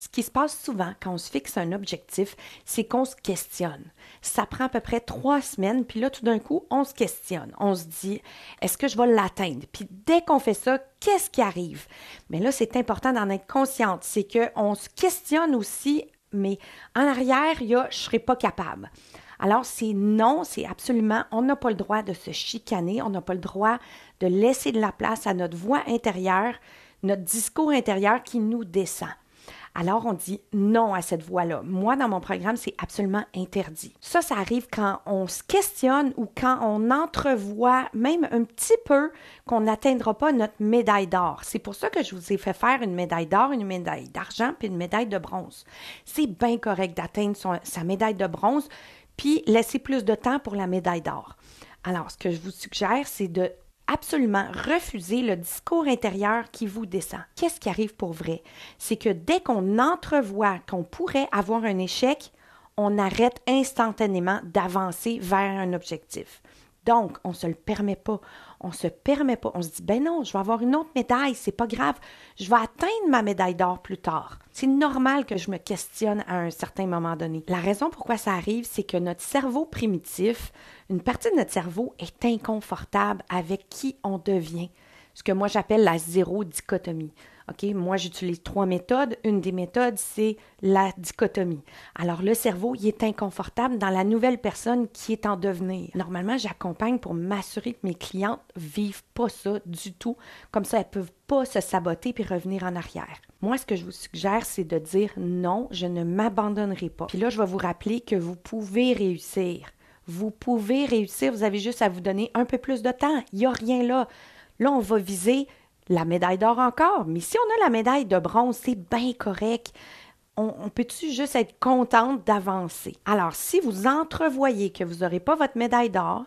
Ce qui se passe souvent quand on se fixe un objectif, c'est qu'on se questionne. Ça prend à peu près trois semaines, puis là, tout d'un coup, on se questionne. On se dit, est-ce que je vais l'atteindre? Puis dès qu'on fait ça, qu'est-ce qui arrive? Mais là, c'est important d'en être consciente. C'est qu'on se questionne aussi, mais en arrière, il y a, je ne serai pas capable. Alors, c'est non, c'est absolument, on n'a pas le droit de se chicaner, on n'a pas le droit de laisser de la place à notre voix intérieure, notre discours intérieur qui nous descend. Alors, on dit non à cette voie-là. Moi, dans mon programme, c'est absolument interdit. Ça, ça arrive quand on se questionne ou quand on entrevoit même un petit peu qu'on n'atteindra pas notre médaille d'or. C'est pour ça que je vous ai fait faire une médaille d'or, une médaille d'argent puis une médaille de bronze. C'est bien correct d'atteindre sa médaille de bronze puis laisser plus de temps pour la médaille d'or. Alors, ce que je vous suggère, c'est de absolument refuser le discours intérieur qui vous descend. Qu'est-ce qui arrive pour vrai? C'est que dès qu'on entrevoit qu'on pourrait avoir un échec, on arrête instantanément d'avancer vers un objectif. Donc, on ne se le permet pas. On ne se permet pas. On se dit, ben non, je vais avoir une autre médaille, c'est pas grave. Je vais atteindre ma médaille d'or plus tard. C'est normal que je me questionne à un certain moment donné. La raison pourquoi ça arrive, c'est que notre cerveau primitif, une partie de notre cerveau est inconfortable avec qui on devient. Ce que moi j'appelle la zéro dichotomie. OK, moi j'utilise trois méthodes. Une des méthodes, c'est la dichotomie. Alors le cerveau, il est inconfortable dans la nouvelle personne qui est en devenir. Normalement, j'accompagne pour m'assurer que mes clientes vivent pas ça du tout. Comme ça, elles peuvent pas se saboter puis revenir en arrière. Moi, ce que je vous suggère, c'est de dire non, je ne m'abandonnerai pas. Puis là, je vais vous rappeler que vous pouvez réussir. Vous pouvez réussir, vous avez juste à vous donner un peu plus de temps. Il n'y a rien là. Là, on va viser la médaille d'or encore. Mais si on a la médaille de bronze, c'est bien correct. On, peut-tu juste être contente d'avancer? Alors, si vous entrevoyez que vous n'aurez pas votre médaille d'or,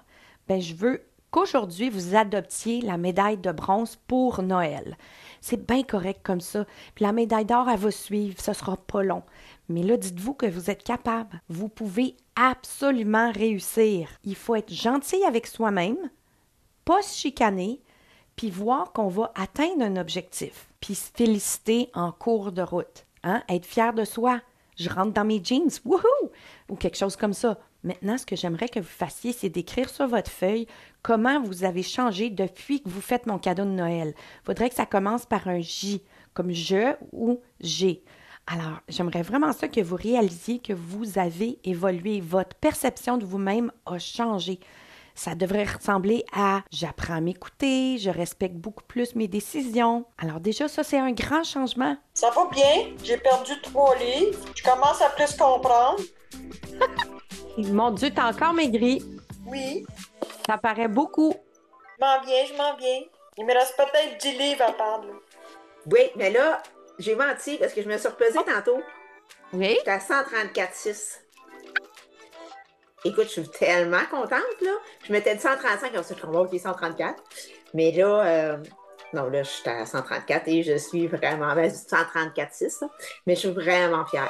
ben je veux qu'aujourd'hui, vous adoptiez la médaille de bronze pour Noël. C'est bien correct comme ça. Puis la médaille d'or, elle va suivre, ce sera pas long. Mais là, dites-vous que vous êtes capable. Vous pouvez absolument réussir. Il faut être gentil avec soi-même, pas se chicaner, puis voir qu'on va atteindre un objectif, puis se féliciter en cours de route. Hein? Être fier de soi. Je rentre dans mes jeans, wouhou! Ou quelque chose comme ça. Maintenant, ce que j'aimerais que vous fassiez, c'est d'écrire sur votre feuille comment vous avez changé depuis que vous faites mon cadeau de Noël. Il faudrait que ça commence par un J, comme je ou j'ai. Alors, j'aimerais vraiment ça que vous réalisiez que vous avez évolué. Votre perception de vous-même a changé ça devrait ressembler à j'apprends à m'écouter, je respecte beaucoup plus mes décisions. Alors déjà, ça, c'est un grand changement. Ça va bien, j'ai perdu trois livres, je commence à plus comprendre. Mon Dieu, t'as encore maigri. Oui. Ça paraît beaucoup. Je m'en viens, je m'en viens. Il me reste peut-être 10 livres à prendre. Oui, mais là, j'ai menti parce que je me suis repesée tantôt. Oui? J'étais à 134,6. Écoute, je suis tellement contente, là. Je m'étais dit 135, ensuite je comprends, OK, 134. Mais là, euh, non, là, je suis à 134 et je suis vraiment, ben, 134,6, mais je suis vraiment fière.